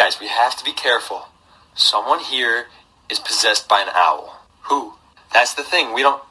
guys, we have to be careful. Someone here is possessed by an owl. Who? That's the thing. We don't